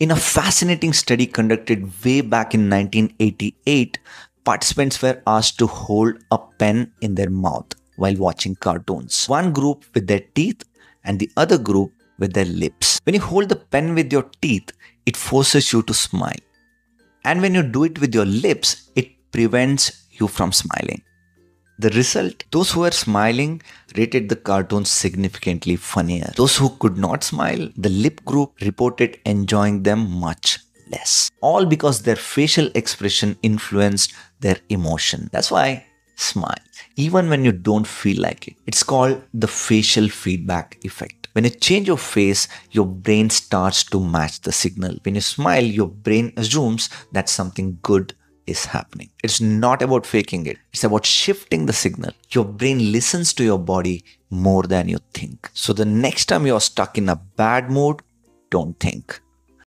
In a fascinating study conducted way back in 1988, participants were asked to hold a pen in their mouth while watching cartoons. One group with their teeth and the other group with their lips. When you hold the pen with your teeth, it forces you to smile. And when you do it with your lips, it prevents you from smiling. The result those who were smiling rated the cartoons significantly funnier. Those who could not smile, the lip group reported enjoying them much less. All because their facial expression influenced their emotion. That's why smile, even when you don't feel like it. It's called the facial feedback effect. When you change your face, your brain starts to match the signal. When you smile, your brain assumes that something good is happening. It's not about faking it, it's about shifting the signal. Your brain listens to your body more than you think. So the next time you're stuck in a bad mood, don't think.